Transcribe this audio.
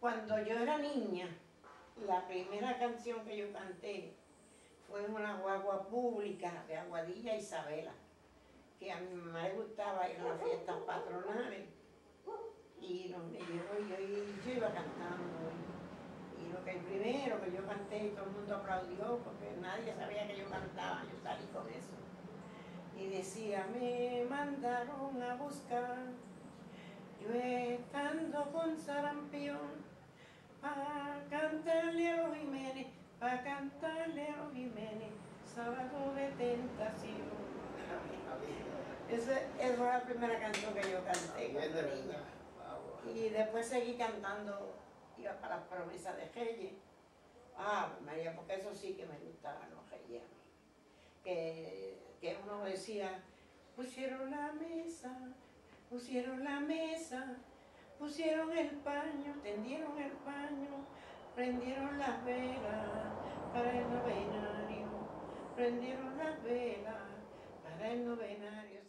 Cuando yo era niña, la primera canción que yo canté fue una guagua pública de Aguadilla Isabela, que a mi mamá le gustaba ir a las fiestas patronales. Y nos yo, iba cantando. Y lo que el primero que yo canté todo el mundo aplaudió porque nadie sabía que yo cantaba, yo salí con eso. Y decía, me mandaron a buscar, yo estando con sarampión, para cantarle a los Jiménez, para cantarle a los Jiménez, sábado de tentación. Esa, esa fue la primera canción que yo canté cuando niña. Y después seguí cantando, iba para las promesas de Reyes. Ah, María, porque eso sí que me gustaban los Reyes a mí. Que, que uno decía, pusieron la mesa, pusieron la mesa, pusieron el paño, tendieron el paño, prendieron las velas para el novenario, prendieron las velas para el novenario.